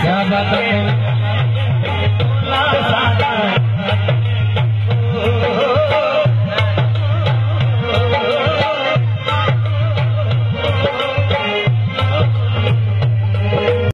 क्या बात तो है